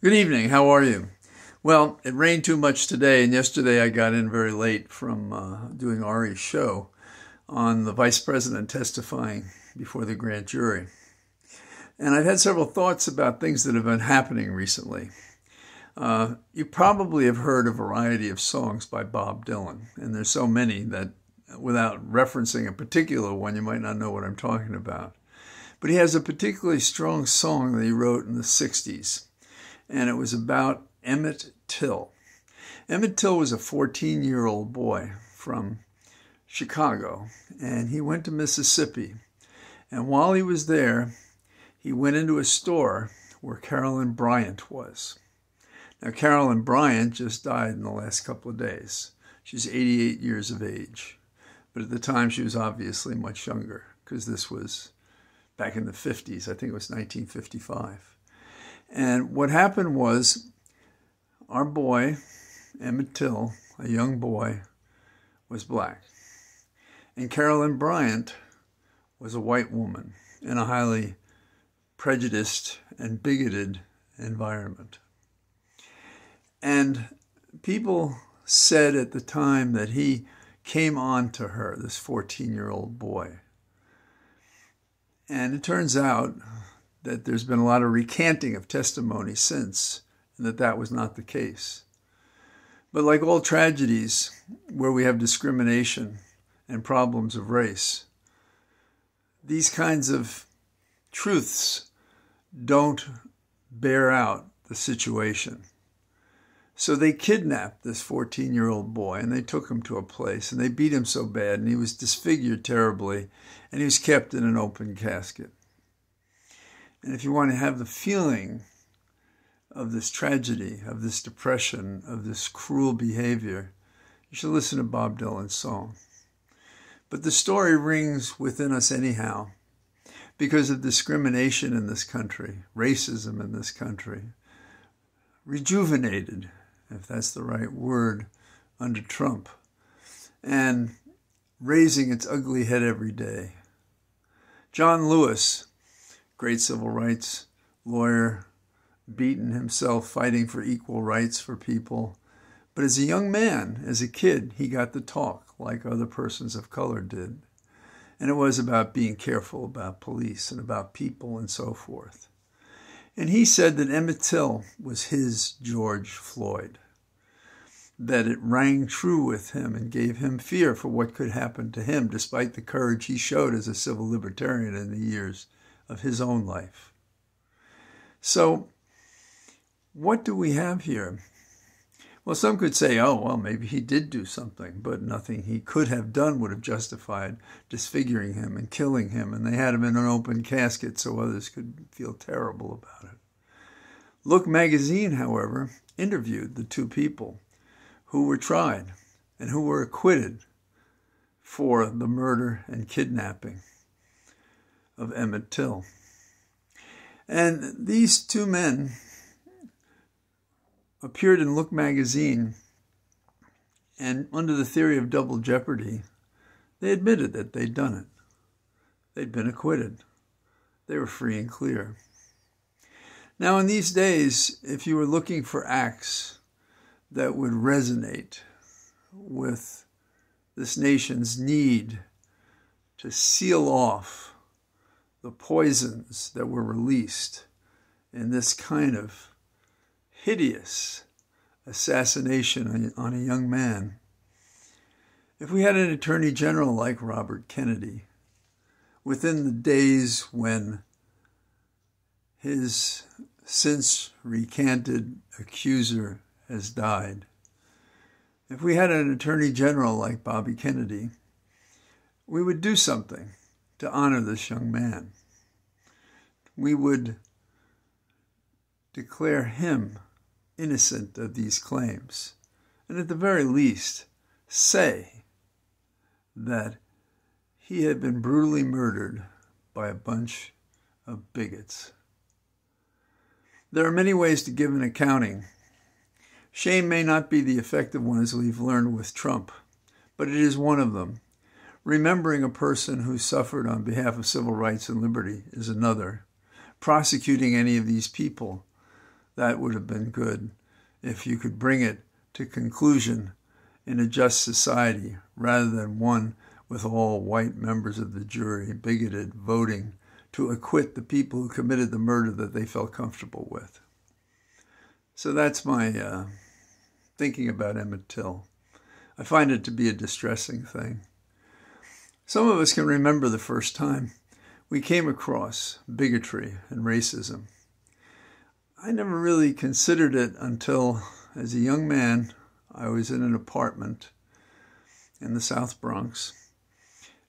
Good evening. How are you? Well, it rained too much today, and yesterday I got in very late from uh, doing Ari's show on the vice president testifying before the grand jury. And I've had several thoughts about things that have been happening recently. Uh, you probably have heard a variety of songs by Bob Dylan, and there's so many that without referencing a particular one, you might not know what I'm talking about. But he has a particularly strong song that he wrote in the 60s and it was about Emmett Till. Emmett Till was a 14 year old boy from Chicago, and he went to Mississippi. And while he was there, he went into a store where Carolyn Bryant was. Now, Carolyn Bryant just died in the last couple of days. She's 88 years of age. But at the time, she was obviously much younger because this was back in the 50s. I think it was 1955. And what happened was our boy, Emmett Till, a young boy, was black. And Carolyn Bryant was a white woman in a highly prejudiced and bigoted environment. And people said at the time that he came on to her, this 14 year old boy. And it turns out that there's been a lot of recanting of testimony since, and that that was not the case. But like all tragedies where we have discrimination and problems of race, these kinds of truths don't bear out the situation. So they kidnapped this 14 year old boy and they took him to a place and they beat him so bad and he was disfigured terribly and he was kept in an open casket. And if you want to have the feeling of this tragedy, of this depression, of this cruel behavior, you should listen to Bob Dylan's song. But the story rings within us anyhow because of discrimination in this country, racism in this country, rejuvenated, if that's the right word, under Trump, and raising its ugly head every day. John Lewis, great civil rights lawyer, beaten himself fighting for equal rights for people. But as a young man, as a kid, he got to talk like other persons of color did. And it was about being careful about police and about people and so forth. And he said that Emmett Till was his George Floyd, that it rang true with him and gave him fear for what could happen to him, despite the courage he showed as a civil libertarian in the years of his own life. So, what do we have here? Well, some could say, oh, well, maybe he did do something, but nothing he could have done would have justified disfiguring him and killing him, and they had him in an open casket so others could feel terrible about it. Look magazine, however, interviewed the two people who were tried and who were acquitted for the murder and kidnapping of Emmett Till. And these two men appeared in Look magazine, and under the theory of double jeopardy, they admitted that they'd done it. They'd been acquitted. They were free and clear. Now, in these days, if you were looking for acts that would resonate with this nation's need to seal off the poisons that were released in this kind of hideous assassination on a young man. If we had an attorney general like Robert Kennedy, within the days when his since recanted accuser has died, if we had an attorney general like Bobby Kennedy, we would do something to honor this young man. We would declare him innocent of these claims, and at the very least, say that he had been brutally murdered by a bunch of bigots. There are many ways to give an accounting. Shame may not be the effective one, as we've learned with Trump, but it is one of them. Remembering a person who suffered on behalf of civil rights and liberty is another. Prosecuting any of these people, that would have been good if you could bring it to conclusion in a just society rather than one with all white members of the jury bigoted voting to acquit the people who committed the murder that they felt comfortable with. So that's my uh, thinking about Emmett Till. I find it to be a distressing thing. Some of us can remember the first time we came across bigotry and racism. I never really considered it until, as a young man, I was in an apartment in the South Bronx,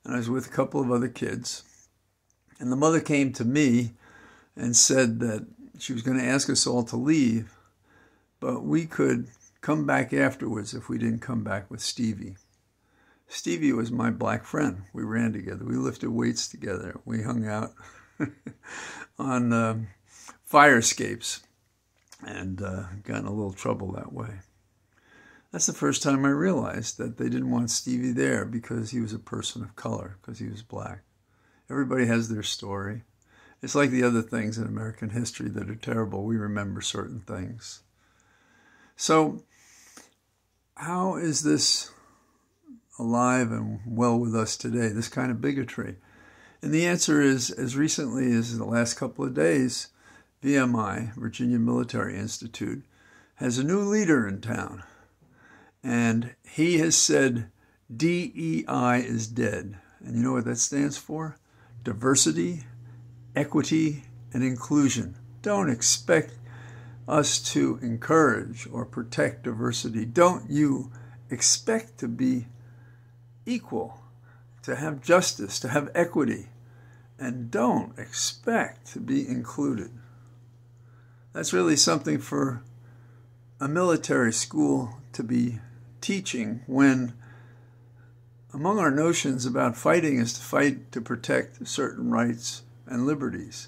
and I was with a couple of other kids. And the mother came to me and said that she was going to ask us all to leave, but we could come back afterwards if we didn't come back with Stevie. Stevie was my black friend. We ran together. We lifted weights together. We hung out on uh, fire escapes and uh, got in a little trouble that way. That's the first time I realized that they didn't want Stevie there because he was a person of color, because he was black. Everybody has their story. It's like the other things in American history that are terrible. We remember certain things. So, how is this alive and well with us today, this kind of bigotry? And the answer is as recently as the last couple of days, VMI, Virginia Military Institute, has a new leader in town. And he has said DEI is dead. And you know what that stands for? Diversity, equity, and inclusion. Don't expect us to encourage or protect diversity. Don't you expect to be equal, to have justice, to have equity, and don't expect to be included. That's really something for a military school to be teaching when among our notions about fighting is to fight to protect certain rights and liberties.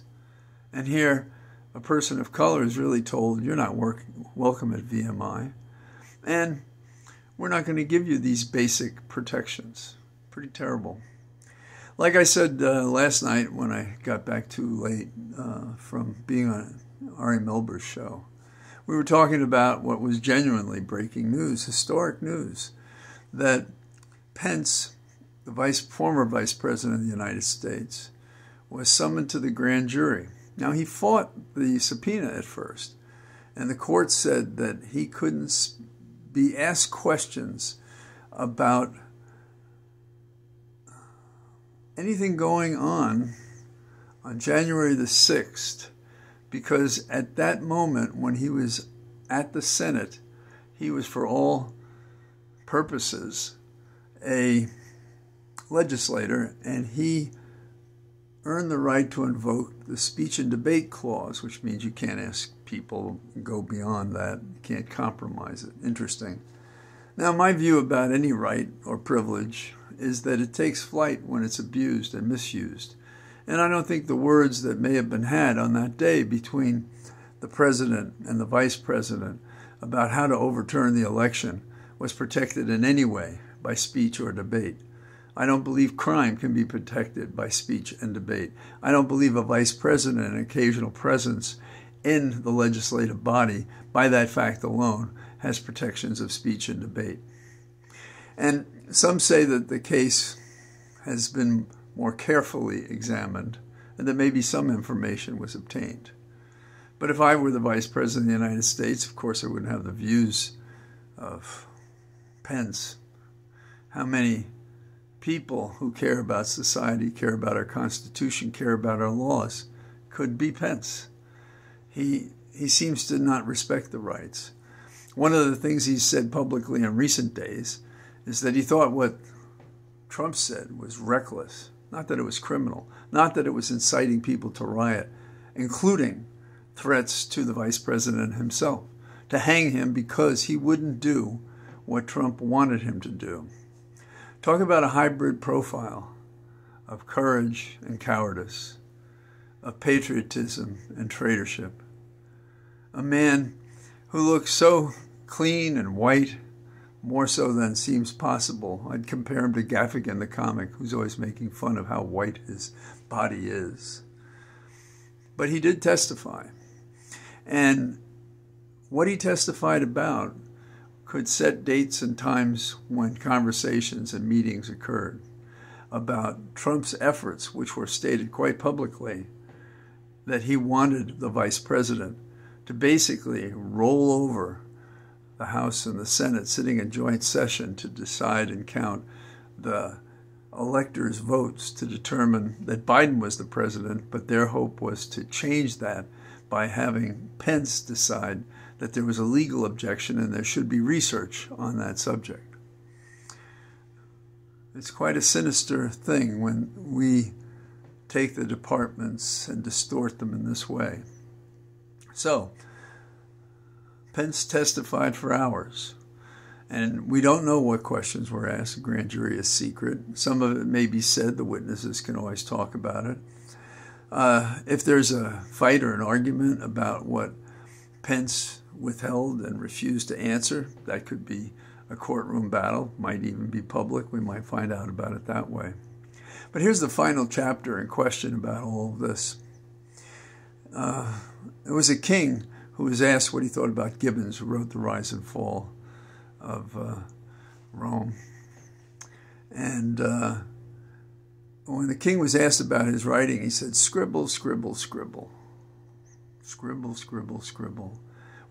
And here, a person of color is really told, You're not welcome at VMI. And we're not going to give you these basic protections. Pretty terrible. Like I said uh, last night when I got back too late uh, from being on Ari Melber's show, we were talking about what was genuinely breaking news, historic news, that Pence, the vice, former vice president of the United States, was summoned to the grand jury. Now, he fought the subpoena at first, and the court said that he couldn't be asked questions about anything going on on January the 6th, because at that moment when he was at the Senate, he was for all purposes a legislator and he earned the right to invoke the speech and debate clause, which means you can't ask people go beyond that, you can't compromise it. Interesting. Now, my view about any right or privilege is that it takes flight when it's abused and misused. And I don't think the words that may have been had on that day between the president and the vice president about how to overturn the election was protected in any way by speech or debate. I don't believe crime can be protected by speech and debate. I don't believe a vice president and occasional presence in the legislative body, by that fact alone, has protections of speech and debate. And some say that the case has been more carefully examined and that maybe some information was obtained. But if I were the vice president of the United States, of course, I wouldn't have the views of Pence. How many people who care about society, care about our Constitution, care about our laws, could be Pence. He, he seems to not respect the rights. One of the things he's said publicly in recent days is that he thought what Trump said was reckless, not that it was criminal, not that it was inciting people to riot, including threats to the vice president himself, to hang him because he wouldn't do what Trump wanted him to do. Talk about a hybrid profile of courage and cowardice, of patriotism and traitorship. A man who looks so clean and white, more so than seems possible. I'd compare him to Gaffigan the comic, who's always making fun of how white his body is. But he did testify. And what he testified about could set dates and times when conversations and meetings occurred about Trump's efforts, which were stated quite publicly, that he wanted the vice president to basically roll over the House and the Senate sitting in joint session to decide and count the electors' votes to determine that Biden was the president, but their hope was to change that by having Pence decide that there was a legal objection and there should be research on that subject. It's quite a sinister thing when we take the departments and distort them in this way. So, Pence testified for hours. And we don't know what questions were asked. The grand jury is secret. Some of it may be said. The witnesses can always talk about it. Uh, if there's a fight or an argument about what Pence withheld and refused to answer. That could be a courtroom battle, might even be public. We might find out about it that way. But here's the final chapter in question about all of this. Uh, it was a king who was asked what he thought about Gibbons, who wrote The Rise and Fall of uh, Rome. And uh, when the king was asked about his writing, he said, Scribble, scribble, scribble. Scribble, scribble, scribble.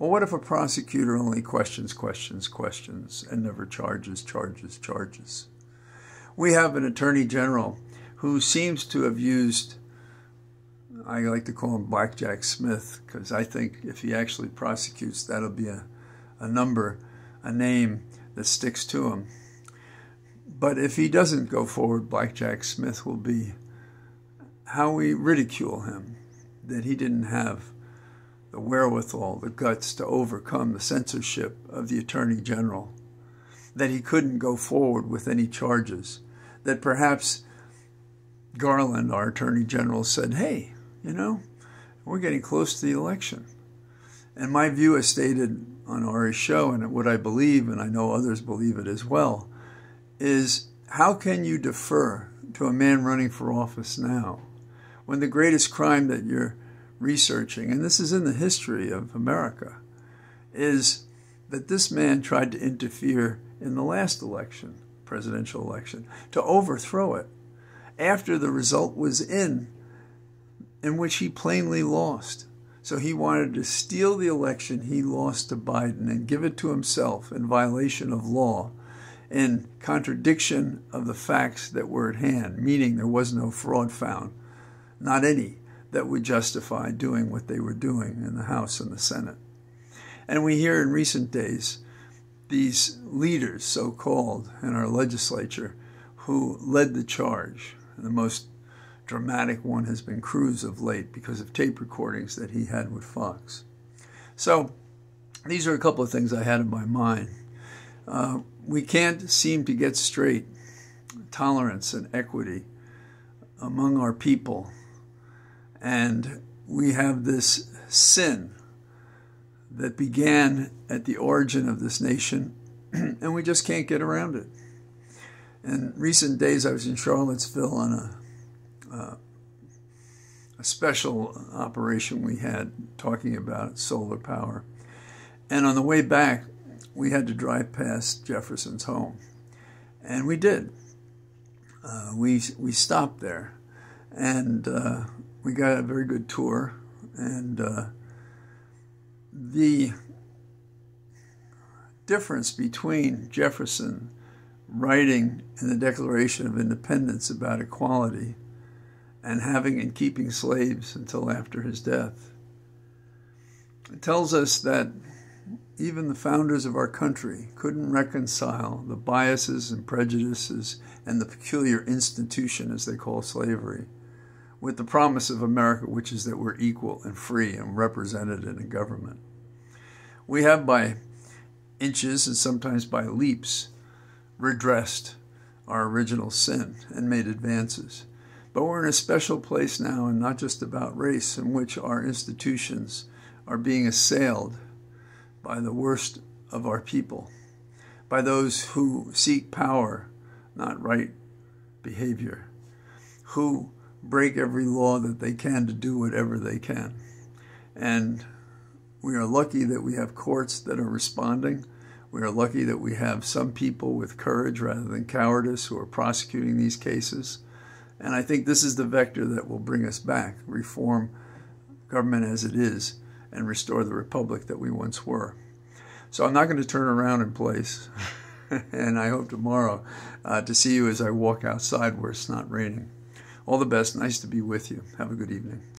Well, what if a prosecutor only questions, questions, questions, and never charges, charges, charges? We have an attorney general who seems to have used, I like to call him Blackjack Smith, because I think if he actually prosecutes, that'll be a, a number, a name that sticks to him. But if he doesn't go forward, Blackjack Smith will be how we ridicule him, that he didn't have the wherewithal, the guts to overcome the censorship of the Attorney General, that he couldn't go forward with any charges, that perhaps Garland, our Attorney General, said, hey, you know, we're getting close to the election. And my view, as stated on Ari's show, and what I believe, and I know others believe it as well, is how can you defer to a man running for office now when the greatest crime that you're researching, and this is in the history of America, is that this man tried to interfere in the last election, presidential election, to overthrow it after the result was in, in which he plainly lost. So he wanted to steal the election he lost to Biden and give it to himself in violation of law, in contradiction of the facts that were at hand, meaning there was no fraud found, not any that would justify doing what they were doing in the House and the Senate. And we hear in recent days these leaders, so called, in our legislature who led the charge. And the most dramatic one has been Cruz of late because of tape recordings that he had with Fox. So these are a couple of things I had in my mind. Uh, we can't seem to get straight tolerance and equity among our people and we have this sin that began at the origin of this nation, and we just can't get around it. In recent days, I was in Charlottesville on a, uh, a special operation we had talking about solar power. And on the way back, we had to drive past Jefferson's home. And we did. Uh, we, we stopped there. And uh, we got a very good tour, and uh, the difference between Jefferson writing in the Declaration of Independence about equality and having and keeping slaves until after his death. It tells us that even the founders of our country couldn't reconcile the biases and prejudices and the peculiar institution, as they call slavery, with the promise of America, which is that we're equal and free and represented in a government. We have, by inches and sometimes by leaps, redressed our original sin and made advances. But we're in a special place now, and not just about race, in which our institutions are being assailed by the worst of our people, by those who seek power, not right behavior, who break every law that they can to do whatever they can. And We are lucky that we have courts that are responding. We are lucky that we have some people with courage rather than cowardice who are prosecuting these cases. And I think this is the vector that will bring us back, reform government as it is, and restore the republic that we once were. So I'm not going to turn around in place. and I hope tomorrow uh, to see you as I walk outside where it's not raining. All the best. Nice to be with you. Have a good evening.